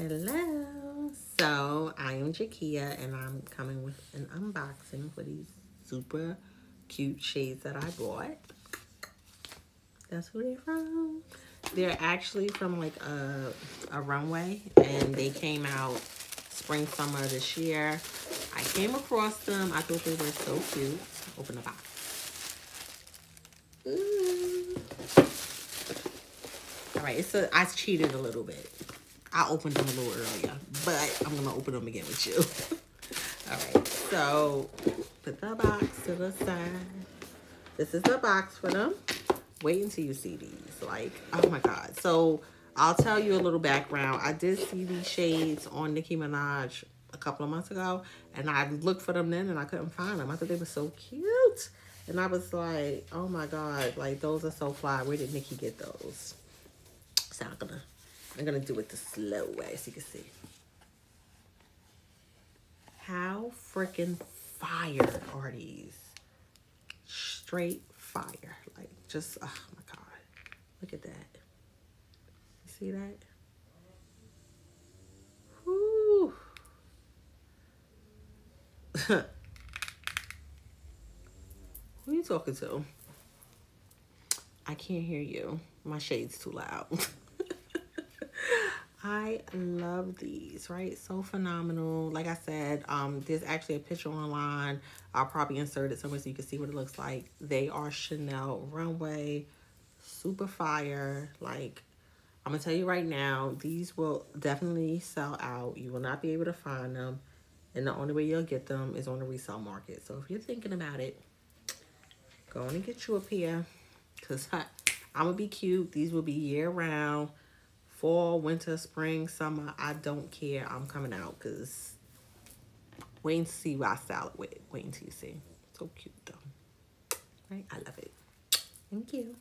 Hello. So I am Jakia and I'm coming with an unboxing for these super cute shades that I bought. That's who they're from. They're actually from like a, a runway and they came out spring summer this year. I came across them. I thought they were so cute. Open the box. Ooh. All right, so I cheated a little bit. I opened them a little earlier, but I'm gonna open them again with you. All right, so put the box to the side. This is the box for them. Wait until you see these. Like, oh my God. So I'll tell you a little background. I did see these shades on Nicki Minaj a couple of months ago, and I looked for them then and I couldn't find them. I thought they were so cute. And I was like, oh my God, like those are so fly. Where did Nicki get those? So I'm gonna I'm gonna do it the slow way so you can see. How freaking fire are these? Straight fire. Like just, oh my God. Look at that. You see that? Whoo. Who are you talking to? I can't hear you. My shade's too loud. I love these, right? So phenomenal. Like I said, um, there's actually a picture online. I'll probably insert it somewhere so you can see what it looks like. They are Chanel Runway. Super fire. Like, I'm to tell you right now, these will definitely sell out. You will not be able to find them. And the only way you'll get them is on the resale market. So if you're thinking about it, go on and get you a pair. Because I'm going to be cute. These will be year round fall, winter, spring, summer, I don't care. I'm coming out because wait and see what I style it with. Wait until you see. So cute though. Right? I love it. Thank you.